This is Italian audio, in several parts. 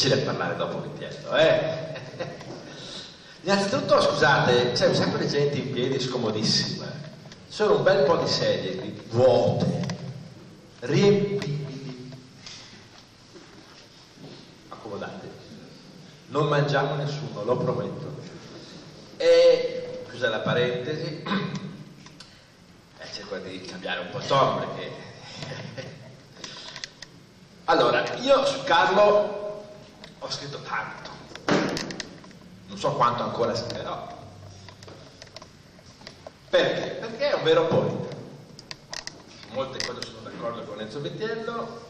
difficile parlare dopo Vitiello, eh? Innanzitutto, scusate, c'è un sacco di gente in piedi scomodissima. Sono un bel po' di sedie qui, vuote, riempibili. Accomodate. Non mangiamo nessuno, lo prometto. E, chiusa la parentesi, eh, cerco di cambiare un po' tono perché... allora, io su Carlo ho scritto tanto non so quanto ancora scriverò. Perché? Perché è un vero poeta. Su molte cose sono d'accordo con Enzo Bettiello.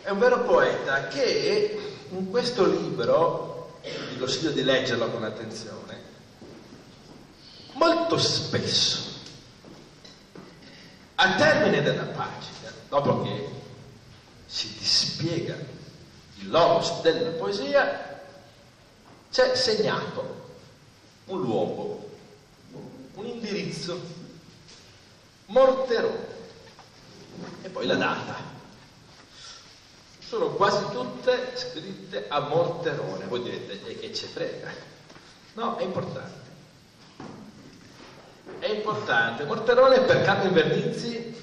È un vero poeta che in questo libro, vi consiglio di leggerlo con attenzione, molto spesso, al termine della pagina, dopo che si dispiega il logos della poesia, c'è segnato un luogo, un indirizzo, Morterone, e poi la data. Sono quasi tutte scritte a Morterone, voi direte, e che ci frega? No, è importante. È importante. Morterone per Carlo Invernizzi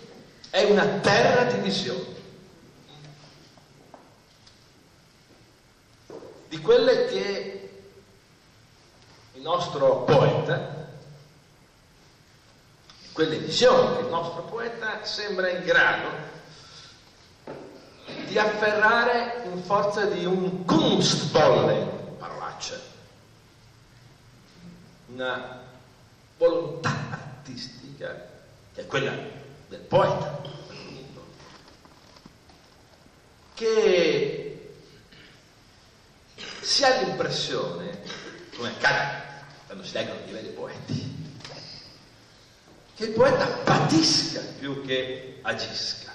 è una terra di visione. Di quelle che il nostro poeta, di quelle visioni che il nostro poeta sembra in grado di afferrare in forza di un Kunstwollen, parolacce, una volontà artistica che è quella del poeta, che si ha l'impressione, come accade quando si leggono i veri poeti, che il poeta patisca più che agisca.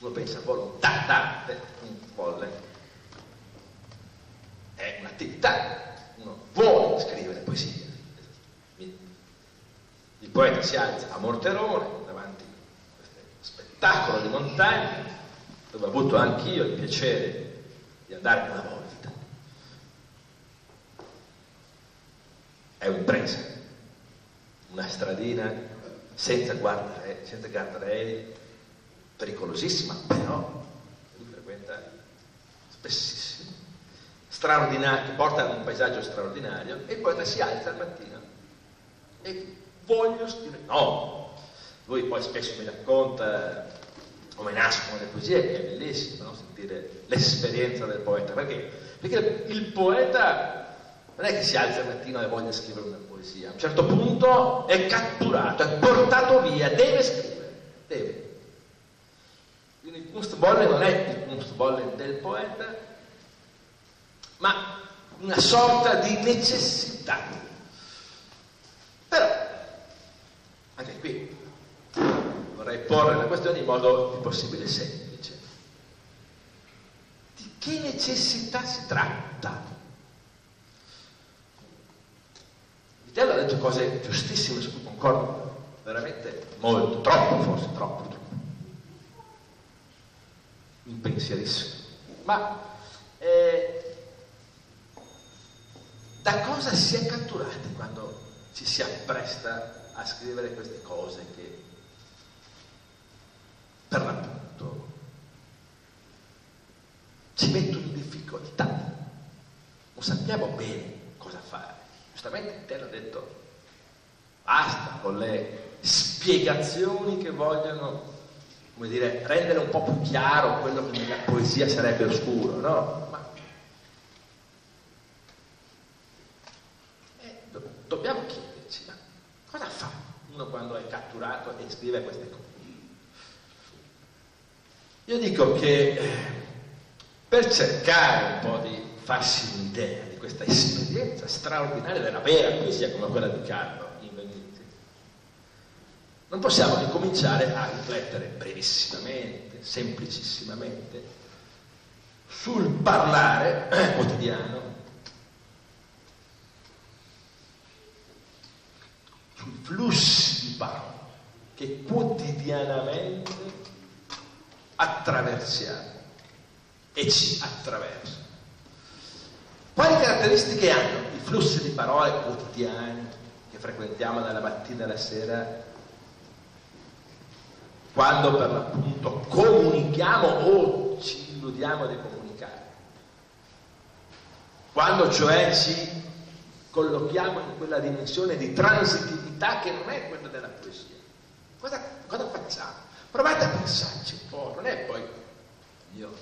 Uno pensa volontà d'arte, un folle, è un'attività, uno vuole scrivere poesia. Il poeta si alza a Morterone davanti a questo spettacolo di montagna, dove ho avuto anch'io il piacere di andare una volta è un prese, una stradina senza guardrail, senza guardrail pericolosissima, però lui frequenta spessissimo, straordinario, porta un paesaggio straordinario e poi si alza al mattino e voglio scrivere, no, lui poi spesso mi racconta come nascono le poesie, è bellissimo no? sentire l'esperienza del poeta, perché? Perché il poeta non è che si alza al mattino e voglia scrivere una poesia, a un certo punto è catturato, è portato via, deve scrivere, deve. Quindi il Kunstbolle non è il Kunstbolle del poeta, ma una sorta di necessità. Però, anche qui, vorrei porre la questione in modo più possibile semplice. Di che necessità si tratta? Vitello ha detto cose giustissime su cui concordo veramente molto, troppo forse, troppo, troppo. Impensierissimo. Ma eh, da cosa si è catturati quando ci si appresta a scrivere queste cose che per l'appunto ci mettono in difficoltà? Non sappiamo bene cosa fare. Giustamente te l'ha detto, basta con le spiegazioni che vogliono, come dire, rendere un po' più chiaro quello che nella poesia sarebbe oscuro, no? Ma eh, do- dobbiamo chiederci, ma cosa fa uno quando è catturato e scrive queste cose? Io dico che eh, per cercare un po' di farsi un'idea questa esperienza straordinaria della vera poesia come quella di Carlo in Venezia, non possiamo che cominciare a riflettere brevissimamente, semplicissimamente, sul parlare quotidiano, sui flussi di parole che quotidianamente attraversiamo e ci attraversa. Quali caratteristiche hanno i flussi di parole quotidiani che frequentiamo dalla mattina alla sera? Quando per l'appunto comunichiamo o ci illudiamo di comunicare. Quando cioè ci collochiamo in quella dimensione di transitività che non è quella della poesia. Cosa, cosa facciamo? Provate a pensarci un po', non è poi io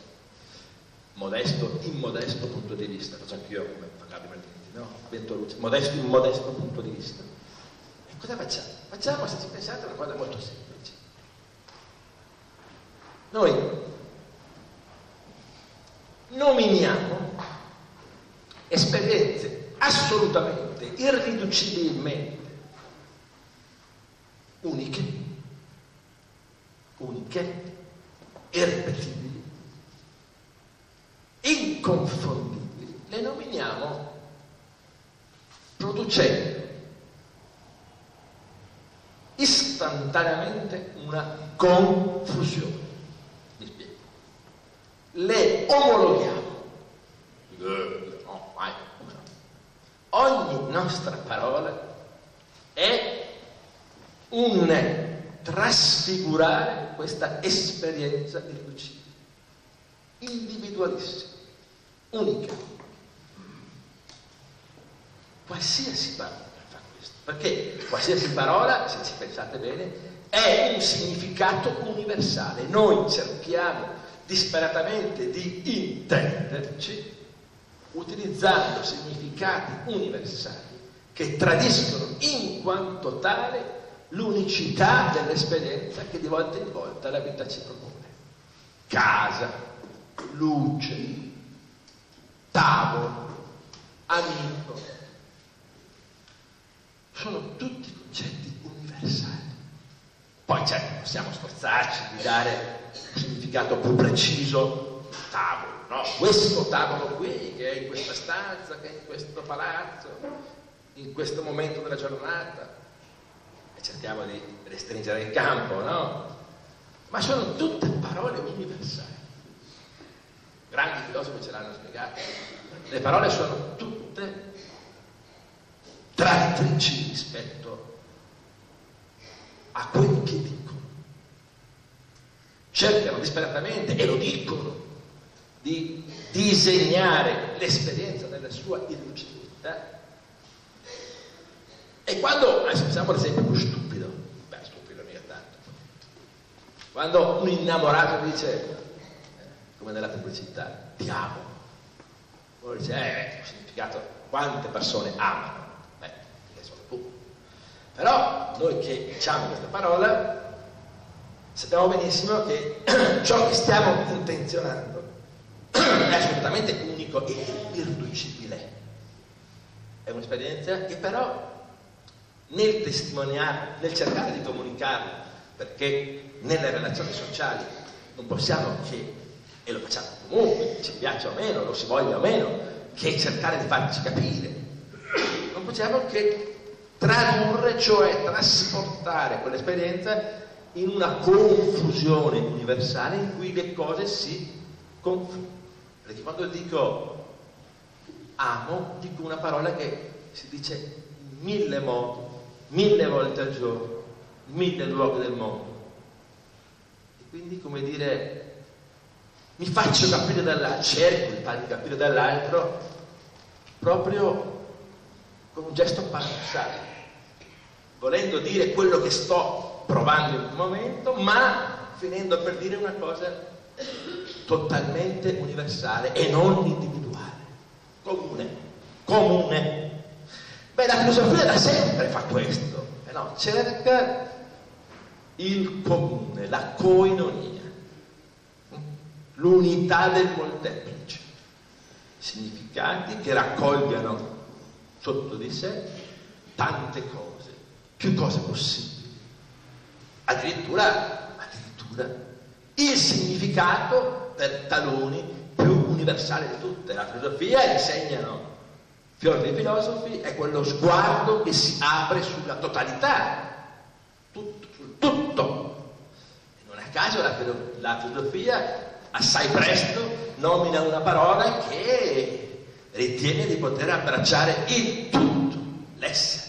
modesto, immodesto punto di vista, faccio anch'io come Fabio Martini, no? Luce, modesto, immodesto punto di vista. E cosa facciamo? Facciamo, se ci pensate, una cosa molto semplice. Noi nominiamo esperienze assolutamente, irriducibilmente uniche uniche, irripetibili, inconfondibili, le nominiamo producendo istantaneamente una confusione. Mi spiego. Le omologhiamo. Ogni nostra parola è un trasfigurare questa esperienza irriducibile, individualissima, unica. Qualsiasi parola fa questo, perché qualsiasi parola, se ci pensate bene, è un significato universale. Noi cerchiamo disperatamente di intenderci utilizzando significati universali che tradiscono in quanto tale l'unicità dell'esperienza che di volta in volta la vita ci propone. Casa, luce, tavolo, amico, sono tutti concetti universali. Poi certo, possiamo sforzarci di dare un significato più preciso tavolo, no? Questo tavolo qui, che è in questa stanza, che è in questo palazzo, in questo momento della giornata, e cerchiamo di restringere il campo, no? Ma sono tutte parole universali. Grandi filosofi ce l'hanno spiegato. Le parole sono tutte trattrici rispetto a quelli che dicono. Cercano disperatamente, e lo dicono, di disegnare l'esperienza della sua illugibilità e quando, adesso facciamo l'esempio più stupido, beh stupido mica tanto, quando un innamorato dice, come nella pubblicità, ti amo, uno dice, eh, significato, quante persone amano? Beh, che sono tu. Però noi che diciamo questa parola, sappiamo benissimo che ciò che stiamo intenzionando è assolutamente unico e irriducibile. È un'esperienza che però nel testimoniare, nel cercare di comunicarlo, perché nelle relazioni sociali non possiamo che, e lo facciamo comunque, ci piaccia o meno, lo si voglia o meno, che cercare di farci capire. Non possiamo che tradurre, cioè trasportare quell'esperienza in una confusione universale in cui le cose si confondono. Perché quando dico amo, dico una parola che si dice mille modi, mille volte al giorno, mille luoghi del mondo. E quindi, come dire, mi faccio capire dall'altro, cerco di farmi capire dall'altro, proprio con un gesto paradossale, volendo dire quello che sto provando in quel momento, ma finendo per dire una cosa totalmente universale e non individuale, comune, comune. Beh, la filosofia da sempre fa questo, eh no, cerca il comune, la coinonia, l'unità del molteplice, significati che raccolgano sotto di sé tante cose, più cose possibili, addirittura, addirittura il significato per taluni più universale di tutte. La filosofia insegnano Fiore dei filosofi è quello sguardo che si apre sulla totalità, tutto, sul tutto. E non a caso la, la filosofia assai presto nomina una parola che ritiene di poter abbracciare il tutto, l'essere.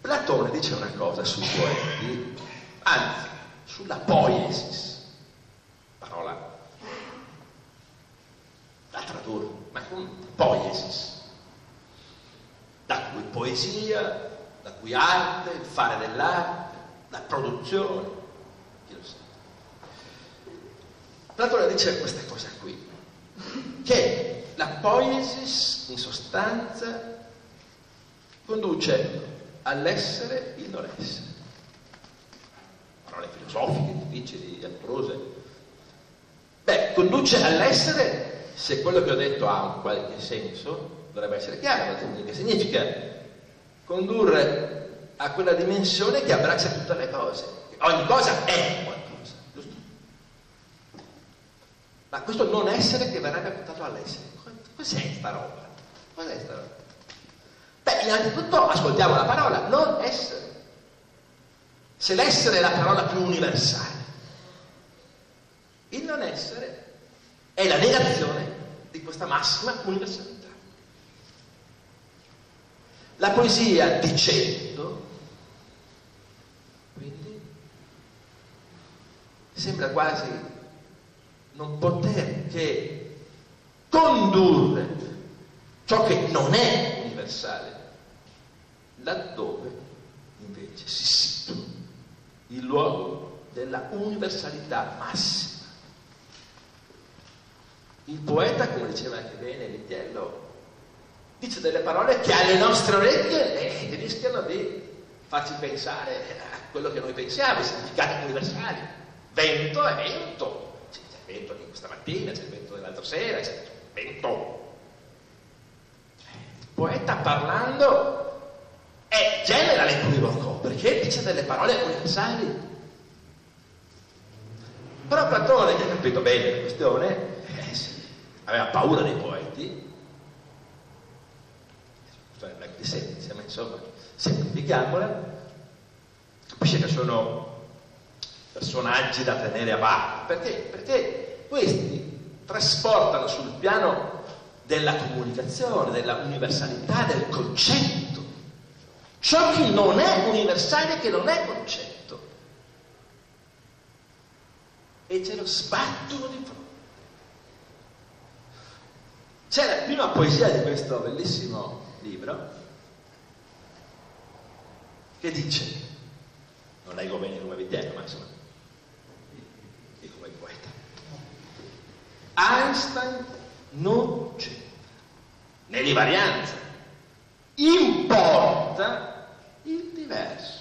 Platone dice una cosa sui poeti, anzi, sulla poiesis, parola. Da tradurre, ma poiesis, da cui poesia, da cui arte, il fare dell'arte, la produzione, chi lo sa. Platone dice questa cosa qui, che la poiesis in sostanza conduce all'essere il non essere. Parole filosofiche, difficili, amorose. Beh, conduce all'essere, se quello che ho detto ha un qualche senso, dovrebbe essere chiaro, che significa condurre a quella dimensione che abbraccia tutte le cose. Ogni cosa è qualcosa, giusto? Ma questo non essere che verrebbe portato all'essere. Cos'è sta roba? Cos'è sta roba? Beh, innanzitutto ascoltiamo la parola, non essere. Se l'essere è la parola più universale, il non essere è la negazione di questa massima universalità. La poesia dicendo, quindi, sembra quasi non poter che condurre ciò che non è universale laddove invece si situa il luogo della universalità massima. Il poeta, come diceva anche bene Vitiello, dice delle parole che alle nostre orecchie eh, rischiano di farci pensare a quello che noi pensiamo, i significati universali. Vento è vento, c'è il vento di questa mattina, c'è il vento dell'altra sera, c'è il vento. Il poeta parlando e genera l'equivoco perché dice delle parole universali. Però Platone, che ha capito bene la questione, eh, aveva paura dei poeti, storia di semplice, ma insomma, semplifichiamola, capisce che sono personaggi da tenere a bada. Perché? Perché questi trasportano sul piano della comunicazione, della universalità del concetto ciò che non è universale, che non è concetto. E ce lo sbattono di fronte. C'è la prima poesia di questo bellissimo libro che dice, non leggo bene come Viterbo, ma insomma, dico come poeta. Einstein non c'entra, nell'invarianza, importa il diverso.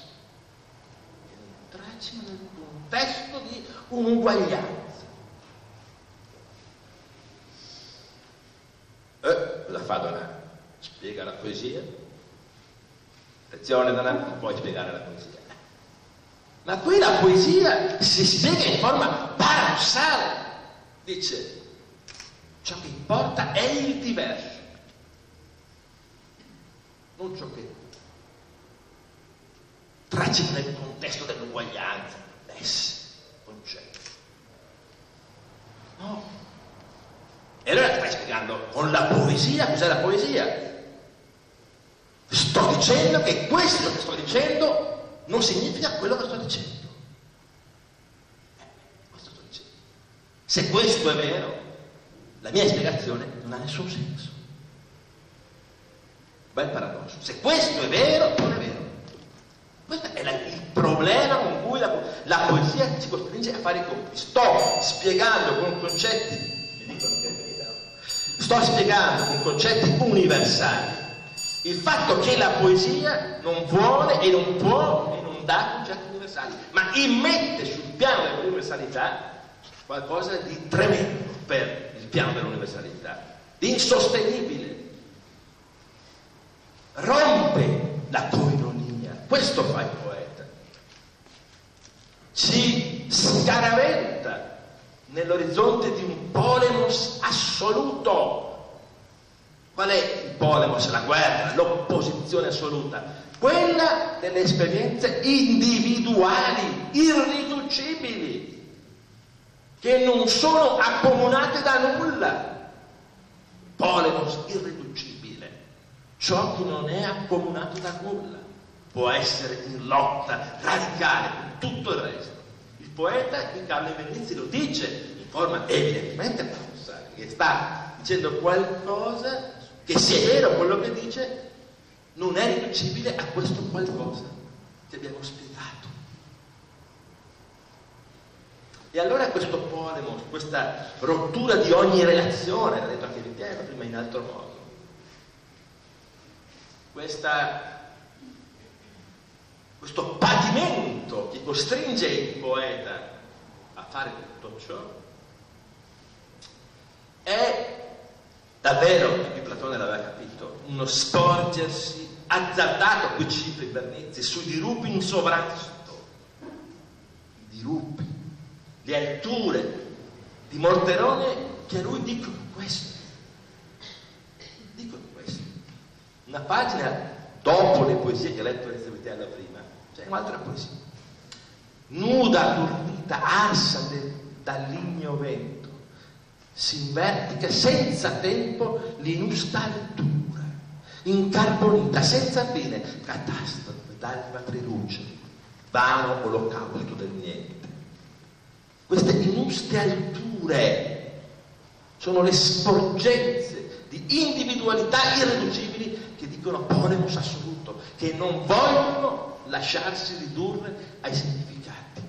Entracimo nel contesto di un'uguaglianza. Eh, cosa fa Donato? Spiega la poesia. Attenzione Donato, non puoi spiegare la poesia. Ma qui la poesia si spiega in forma paradossale. Dice, ciò che importa è il diverso, non ciò che tracino nel contesto dell'uguaglianza, l'essere, concetto. No. E allora stai spiegando con la poesia, cos'è la poesia? Sto dicendo che questo che sto dicendo non significa quello che sto dicendo. Questo sto dicendo. Se questo è vero, la mia spiegazione non ha nessun senso. Bel paradosso. Se questo è vero, non è vero. Questo è la, il problema con cui la, la, poesia ci costringe a fare i compiti. Sto spiegando con concetti, sto spiegando con concetti universali il fatto che la poesia non vuole e non può e non dà concetti universali, ma immette sul piano dell'universalità qualcosa di tremendo per il piano dell'universalità, di insostenibile. Rompe la coinonia questo fa il poeta. Ci scaraventa nell'orizzonte di un polemos assoluto Qual è il polemos, la guerra, l'opposizione assoluta? Quella delle esperienze individuali, irriducibili, che non sono accomunate da nulla. Polemos irriducibile, ciò che non è accomunato da nulla, può essere in lotta radicale con tutto il resto. Il poeta, qui Carlo Venezzi lo dice in forma evidentemente paradossale, che sta dicendo qualcosa che se è vero quello che dice, non è riducibile a questo qualcosa che abbiamo spiegato. E allora questo polemo, questa rottura di ogni relazione, l'ha detto anche Viterbo prima in altro modo, questa, questo patimento che costringe il poeta a fare tutto ciò, è davvero, l'aveva capito, uno sporgersi azzardato, qui cito i Bernizzi, sui dirupi in sovrasto, i dirupi, le alture di Morterone che a lui dicono questo, dicono questo. Una pagina dopo le poesie che ha letto Vitello prima, c'è un'altra poesia. Nuda, turrita, arsa de, dal ligno vento, si invertica senza tempo l'inusta altura, incarbonita senza fine, catastrofe d'alba triluce, vano olocausto del niente. Queste inuste alture sono le sporgenze di individualità irriducibili che dicono polemos assoluto, che non vogliono lasciarsi ridurre ai significati,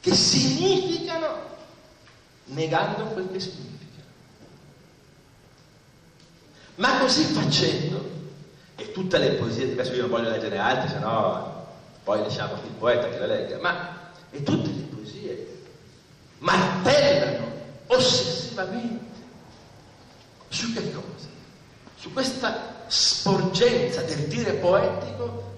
che significano negando quel che significa. Ma così facendo, e tutte le poesie, adesso io non voglio leggere altre, se no poi lasciamo il poeta che le legga, ma e tutte le poesie martellano ossessivamente su che cosa? Su questa sporgenza del dire poetico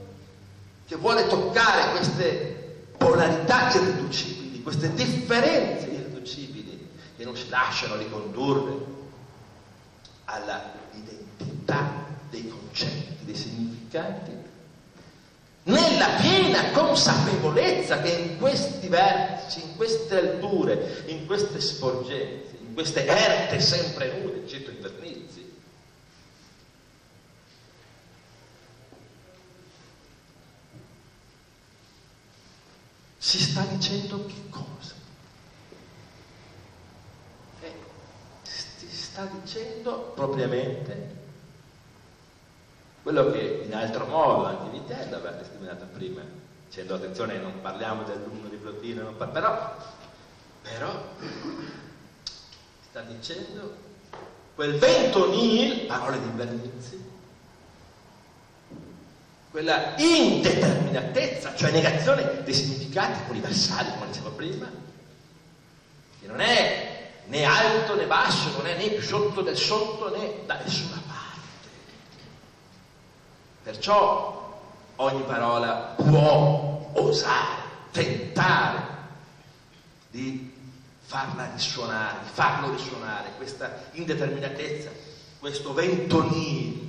che vuole toccare queste polarità irriducibili, queste differenze irriducibili che non si lasciano ricondurre alla identità dei concetti, dei significati, nella piena consapevolezza che in questi vertici, in queste alture, in queste sporgenze, in queste erte sempre nude, cito i Vernizzi, si sta dicendo che cosa? Eh, si sta dicendo propriamente. Quello che in altro modo anche Vitello aveva testimoniato prima, dicendo attenzione non parliamo dell'uno di Plotino, par- però, però sta dicendo quel vento nil, parole di Bernizzi, quella indeterminatezza, cioè negazione dei significati universali, come dicevo prima, che non è né alto né basso, non è né più sotto del sotto né da nessuna parte. Perciò ogni parola può osare, tentare di farla risuonare, di farlo risuonare, questa indeterminatezza, questo vento nero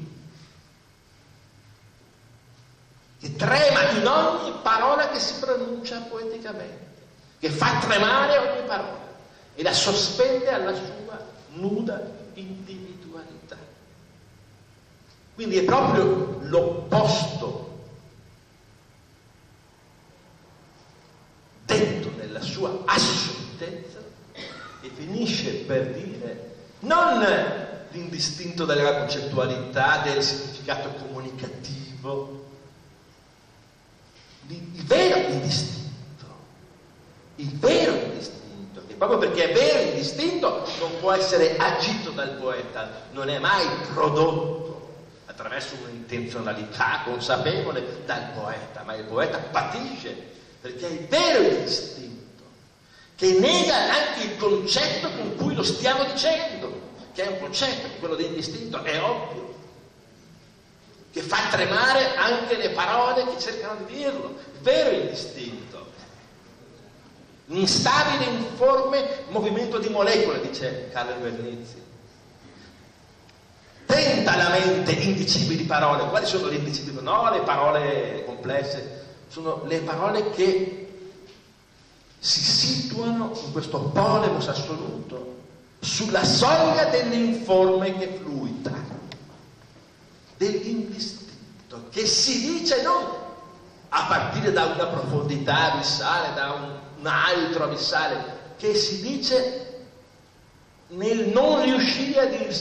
che trema in ogni parola che si pronuncia poeticamente, che fa tremare ogni parola e la sospende alla sua nuda individualità. Quindi è proprio l'opposto detto nella sua assolutezza e finisce per dire non l'indistinto della concettualità, del significato comunicativo, il vero indistinto, il vero indistinto, che proprio perché è vero indistinto non può essere agito dal poeta, non è mai prodotto attraverso un'intenzionalità consapevole dal poeta, ma il poeta patisce perché è il vero indistinto, che nega anche il concetto con cui lo stiamo dicendo, che è un concetto, quello dell'indistinto, è ovvio, che fa tremare anche le parole che cercano di dirlo, il vero indistinto. Instabile, informe movimento di molecole, dice Carlo Vernizzi diventa la mente indicibili parole. Quali sono le indicibili? No, le parole complesse, sono le parole che si situano in questo polemos assoluto sulla soglia dell'informe che fluita, dell'indistinto, che si dice non a partire da una profondità abissale, da un, un altro abissale, che si dice nel non riuscire a dirsi